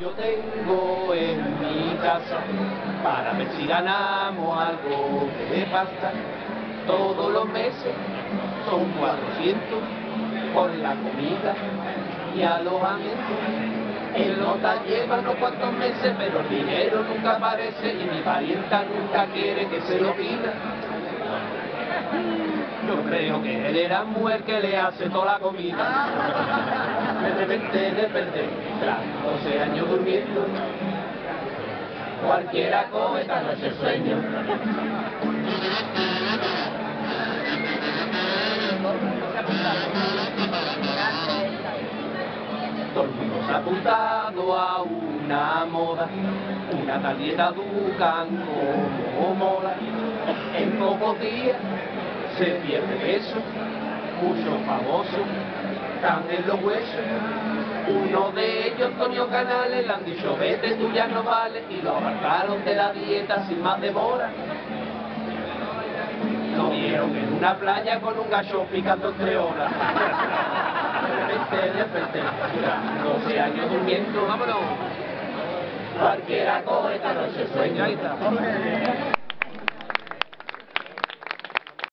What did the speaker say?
yo tengo en mi casa para ver si ganamos algo de pasta. Todos los meses son 400 por la comida y alojamiento. El nota lleva unos cuantos meses, pero el dinero nunca aparece y mi parienta nunca quiere que se lo pida. Yo creo que él era mujer que le hace toda la comida. De repente, de repente, tras 12 años durmiendo, cualquiera coge esta noche sueño. Ha apuntado a una moda, una tal dieta Ducan como mola. En pocos días se pierde peso, muchos famosos en los huesos. Uno de ellos, Antonio Canales, le han dicho, vete, tú ya no vales, y lo apartaron de la dieta sin más demora. Lo vieron en una playa con un gallo picando tres horas. De repente, de repente, 12 años durmiendo, vámonos. Cualquiera coge esta noche sueño. Ahí está.